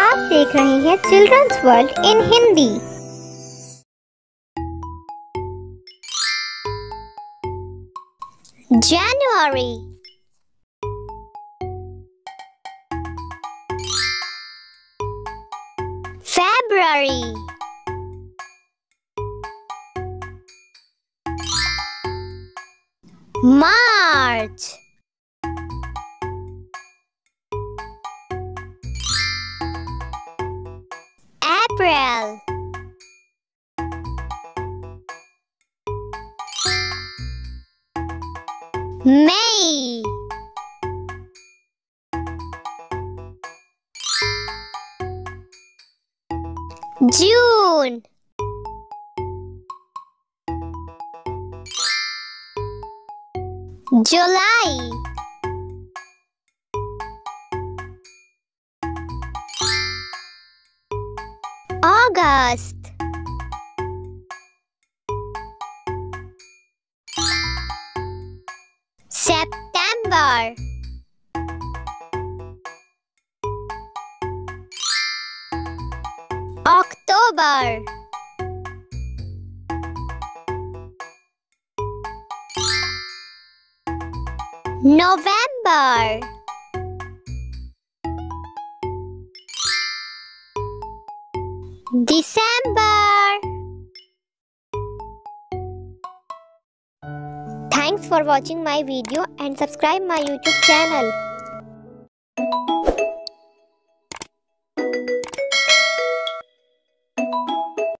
आप देख रहे हैं children's world in Hindi January February March April. May. June. July August. September. October. November December Thanks for watching my video and subscribe my YouTube channel.